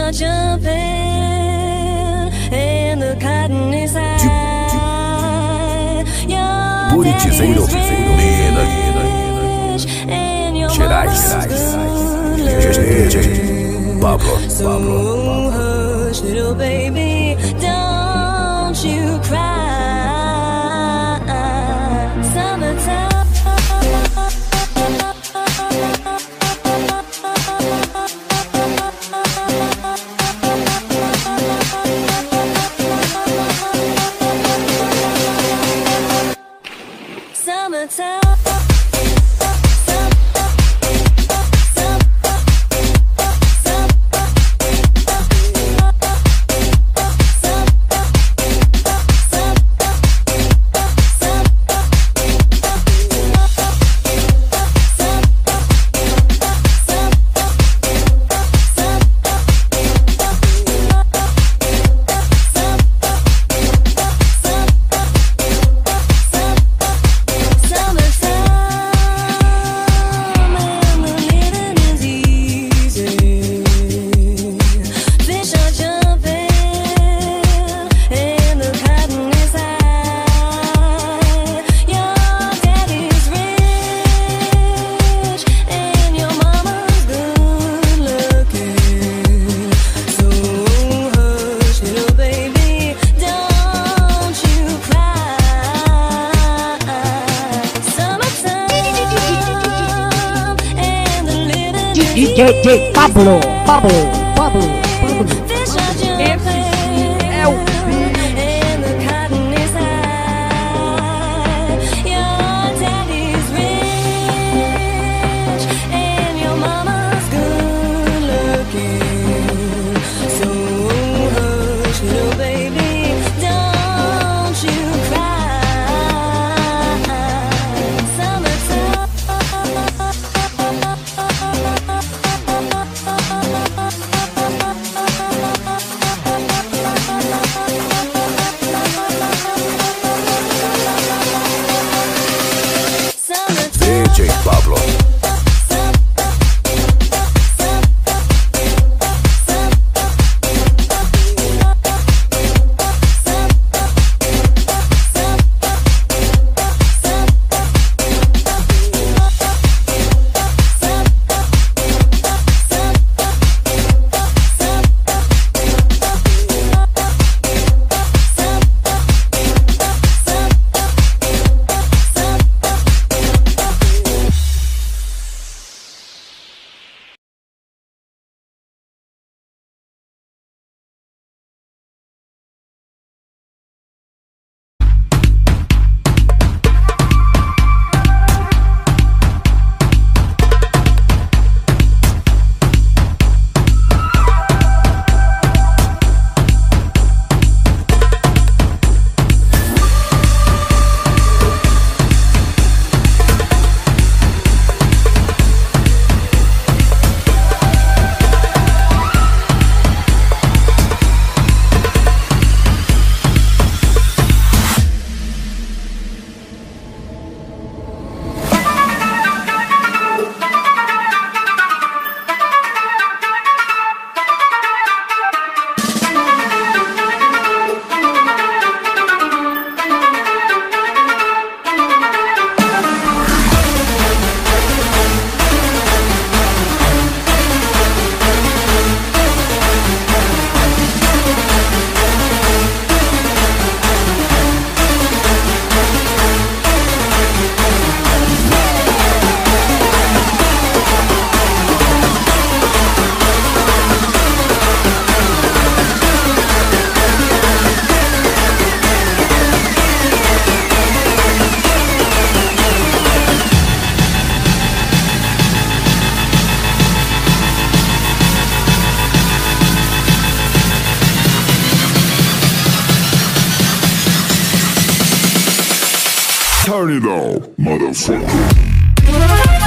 are jumping and the cotton is high. Your Buritizeiro, daddy's Minas, rich and your Gerais, mama's DJ Pablo, So Pablo, hush, little baby, don't Summertime. DJ Pablo, Pablo, Pablo, Pablo. Fish are jumping and Turn it on, motherfucker.